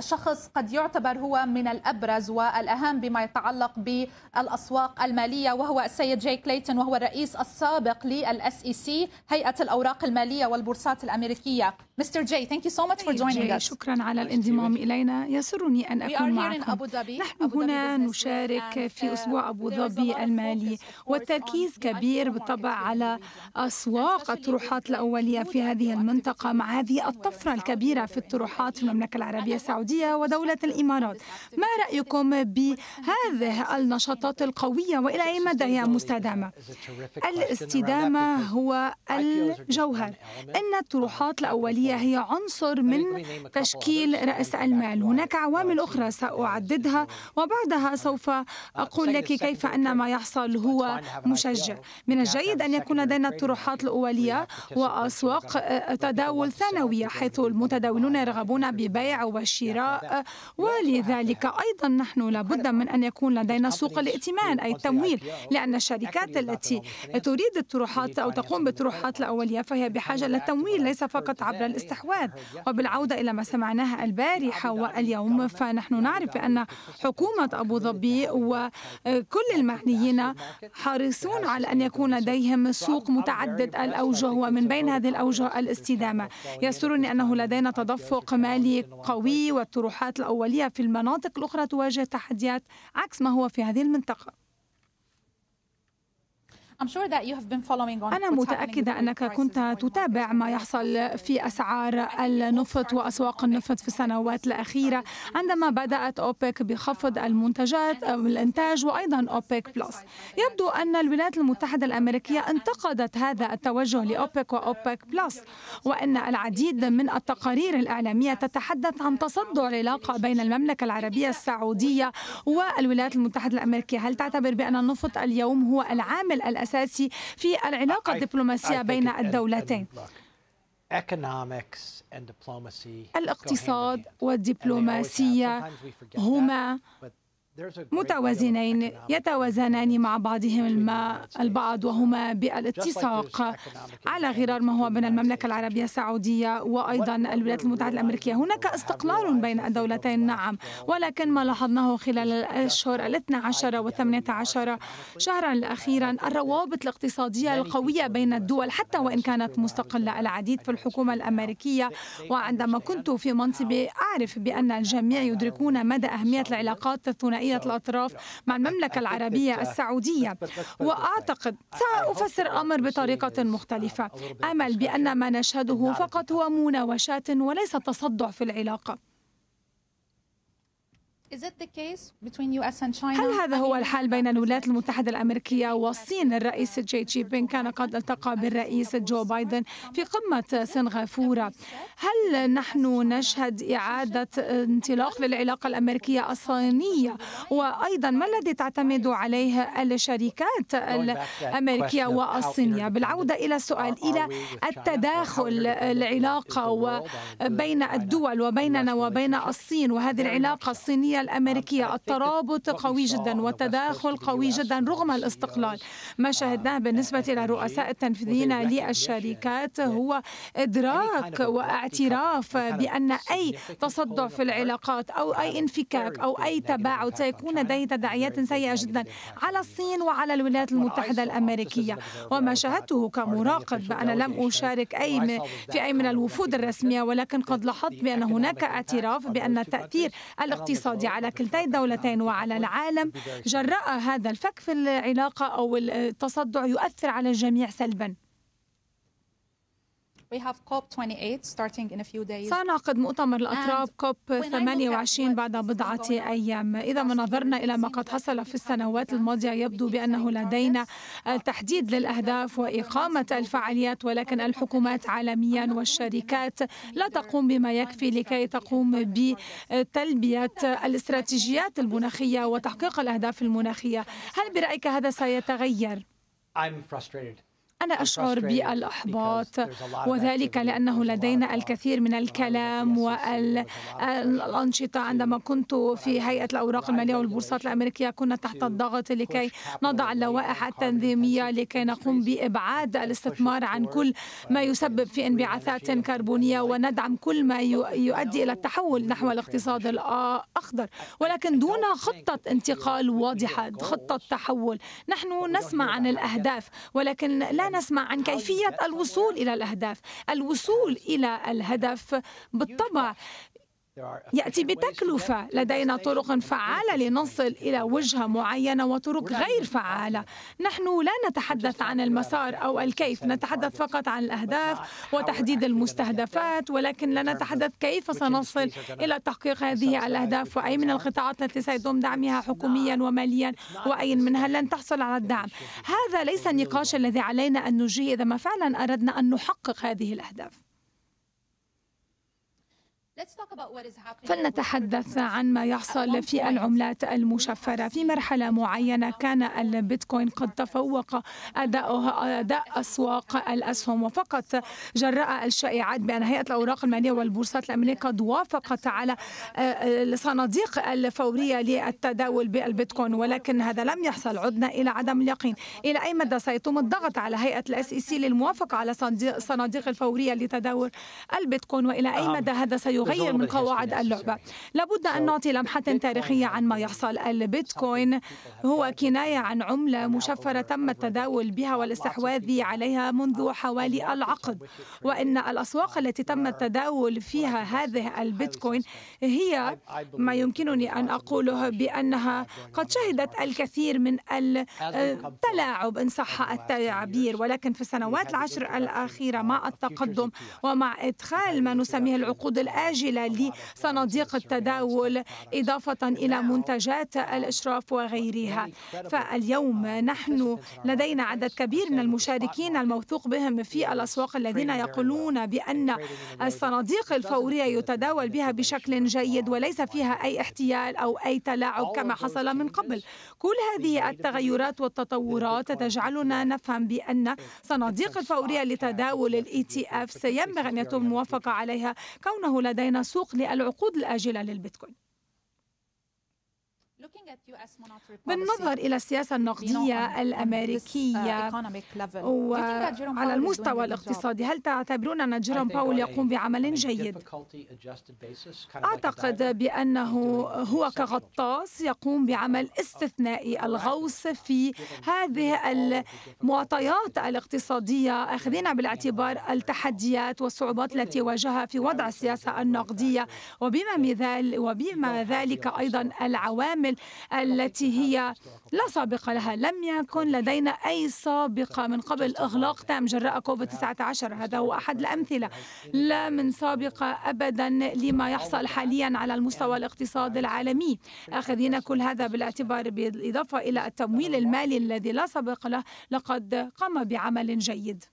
شخص قد يعتبر هو من الأبرز والأهم بما يتعلق بالأسواق المالية وهو السيد جاي كليتون وهو الرئيس السابق لل SEC هيئة الأوراق المالية والبورصات الأمريكية. Mr. Jay, thank you so much for joining us. شكرا على الانضمام إلينا يسرني أن أكون معكم. نحن هنا نشارك في أسبوع أبو ظبي المالي والتركيز كبير بالطبع على أسواق الطروحات الأولية في هذه المنطقة مع هذه الطفرة الكبيرة في الطروحات في المملكة العربية السعودية ودولة الإمارات. ما رأيكم بهذه النشاطات القوية وإلى أي مدى هي مستدامة؟ الاستدامة هو الجوهر. إن الطروحات الأولية هي عنصر من تشكيل رأس المال، هناك عوامل أخرى سأعددها وبعدها سوف أقول لك كيف أن ما يحصل هو مشجع. من الجيد أن يكون لدينا الطروحات الأولية وأسواق تداول ثانوية حيث المتداولون يرغبون ببيع وشراء ولذلك أيضا نحن لابد من أن يكون لدينا سوق الائتمان أي التمويل لأن الشركات التي تريد الطروحات أو تقوم بالطروحات الأولية فهي بحاجة للتمويل ليس فقط عبر الاستحواذ. وبالعودة إلى ما سمعناه البارحة واليوم فنحن نعرف بان حكومة أبو ظبي وكل المعنيين حريصون على أن يكون لديهم سوق متعدد الأوجه ومن بين هذه الأوجه الاستدامة. يسرني أنه لدينا تدفق مالي قوي والطروحات الأولية في المناطق الأخرى تواجه تحديات عكس ما هو في هذه المنطقة. أنا متأكدة أنك كنت تتابع ما يحصل في أسعار النفط وأسواق النفط في السنوات الأخيرة. عندما بدأت أوبك بخفض المنتجات أو الإنتاج وأيضا أوبك بلس. يبدو أن الولايات المتحدة الأمريكية انتقدت هذا التوجه لأوبك وأوبك بلس. وأن العديد من التقارير الإعلامية تتحدث عن تصدع العلاقة بين المملكة العربية السعودية والولايات المتحدة الأمريكية. هل تعتبر بأن النفط اليوم هو العامل الأساسي الأساسي في العلاقة الدبلوماسية بين الدولتين. الاقتصاد والدبلوماسية هما متوازنين يتوازنان مع بعضهم البعض وهما بالاتساق على غرار ما هو بين المملكة العربية السعودية وأيضا الولايات المتحدة الأمريكية. هناك استقلال بين الدولتين نعم ولكن ما لاحظناه خلال الأشهر الاثنى عشر والثمانية عشر شهرا الأخيرا الروابط الاقتصادية القوية بين الدول حتى وإن كانت مستقلة العديد في الحكومة الأمريكية. وعندما كنت في منصبي أعرف بأن الجميع يدركون مدى أهمية العلاقات الثنائية ثنائية الأطراف مع المملكة العربية السعودية. وأعتقد سأفسر الأمر بطريقة مختلفة. أمل بأن ما نشهده فقط هو مناوشات وليس تصدع في العلاقة. هل هذا هو الحال بين الولايات المتحدة الأمريكية والصين؟ الرئيس شي جين بينغ كان قد التقى بالرئيس جو بايدن في قمة سنغافورة. هل نحن نشهد إعادة انطلاق للعلاقة الأمريكية الصينية؟ وأيضا ما الذي تعتمد عليه الشركات الأمريكية والصينية؟ بالعودة إلى السؤال إلى التداخل العلاقة بين الدول وبيننا وبين الصين وهذه العلاقة الصينية الأمريكية. الترابط قوي جدا والتداخل قوي جدا رغم الاستقلال. ما شاهدناه بالنسبة إلى الرؤساء التنفيذيين للشركات هو إدراك واعتراف بأن أي تصدع في العلاقات أو أي انفكاك أو أي تباعد سيكون لديه تداعيات سيئة جدا على الصين وعلى الولايات المتحدة الأمريكية. وما شاهدته كمراقب أنا لم أشارك أي في أي من الوفود الرسمية ولكن قد لاحظت بأن هناك اعتراف بأن التأثير الاقتصادي على كلتي الدولتين وعلى العالم. جراء هذا الفك في العلاقة أو التصدع يؤثر على الجميع سلباً. سنعقد مؤتمر الأطراف كوب 28 بعد بضعة أيام. إذا ما نظرنا إلى ما قد حصل في السنوات الماضية يبدو بأنه لدينا التحديد للأهداف وإقامة الفعاليات ولكن الحكومات عالميا والشركات لا تقوم بما يكفي لكي تقوم بتلبية الاستراتيجيات المناخية وتحقيق الأهداف المناخية. هل برأيك هذا سيتغير؟ أنا أشعر بالإحباط وذلك لأنه لدينا الكثير من الكلام والأنشطة عندما كنت في هيئة الأوراق المالية والبورصات الأمريكية كنا تحت الضغط لكي نضع اللوائح التنظيمية لكي نقوم بإبعاد الاستثمار عن كل ما يسبب في انبعاثات كربونية وندعم كل ما يؤدي إلى التحول نحو الاقتصاد الأخضر. ولكن دون خطة انتقال واضحة خطة تحول. نحن نسمع عن الأهداف ولكن لا نسمع عن كيفية الوصول إلى الأهداف. الوصول إلى الهدف بالطبع يأتي بتكلفة. لدينا طرق فعالة لنصل إلى وجهة معينة وطرق غير فعالة. نحن لا نتحدث عن المسار أو الكيف. نتحدث فقط عن الأهداف وتحديد المستهدفات ولكن لا نتحدث كيف سنصل إلى تحقيق هذه الأهداف. وأي من القطاعات التي سيتم دعمها حكوميا وماليا وأي منها لن تحصل على الدعم. هذا ليس النقاش الذي علينا أن نجريه إذا ما فعلا أردنا أن نحقق هذه الأهداف. فلنتحدث عن ما يحصل في العملات المشفرة. في مرحلة معينة كان البيتكوين قد تفوق أداؤه أداء أسواق الأسهم وفقط جراء الشائعات بأن هيئة الأوراق المالية والبورصات الأمريكية قد وافقت على الصناديق آه، الفورية للتداول بالبيتكوين ولكن هذا لم يحصل. عدنا إلى عدم اليقين. إلى أي مدى سيتم الضغط على هيئة ال SEC للموافقة على الصناديق الفورية لتداول البيتكوين وإلى أي مدى هذا سيغير يغير من قواعد اللعبة. لابد أن نعطي لمحة تاريخية عن ما يحصل. البيتكوين هو كناية عن عملة مشفرة تم التداول بها والاستحواذ عليها منذ حوالي العقد. وإن الأسواق التي تم التداول فيها هذه البيتكوين هي ما يمكنني أن أقوله بأنها قد شهدت الكثير من التلاعب إن صح التعبير. ولكن في السنوات العشر الأخيرة مع التقدم ومع إدخال ما نسميه العقود الآجلة عاجلة لصناديق التداول إضافة إلى منتجات الإشراف وغيرها. فاليوم نحن لدينا عدد كبير من المشاركين الموثوق بهم في الأسواق الذين يقولون بأن الصناديق الفورية يتداول بها بشكل جيد وليس فيها أي احتيال أو أي تلاعب كما حصل من قبل. كل هذه التغيرات والتطورات تجعلنا نفهم بأن صناديق الفورية لتداول ال ETF ينبغي أن يتم الموافقة عليها. كونه لدينا لدينا سوق للعقود الآجلة للبيتكوين. بالنظر إلى السياسة النقدية الأمريكية uh, وعلى المستوى الاقتصادي هل تعتبرون أن جيروم باول يقوم بعمل جيد؟ أعتقد بأنه هو كغطاس يقوم بعمل استثنائي الغوص في هذه المعطيات الاقتصادية أخذين بالاعتبار التحديات والصعوبات التي واجهها في وضع السياسة النقدية. وبما وبما ذلك أيضا العوامل التي هي لا سابقة لها لم يكن لدينا أي سابقة من قبل إغلاق تام جراء كوفيد 19 هذا هو أحد الأمثلة. لا من سابقة أبدا لما يحصل حاليا على المستوى الاقتصادي العالمي. أخذين كل هذا بالاعتبار بالإضافة إلى التمويل المالي الذي لا سابق له لقد قام بعمل جيد.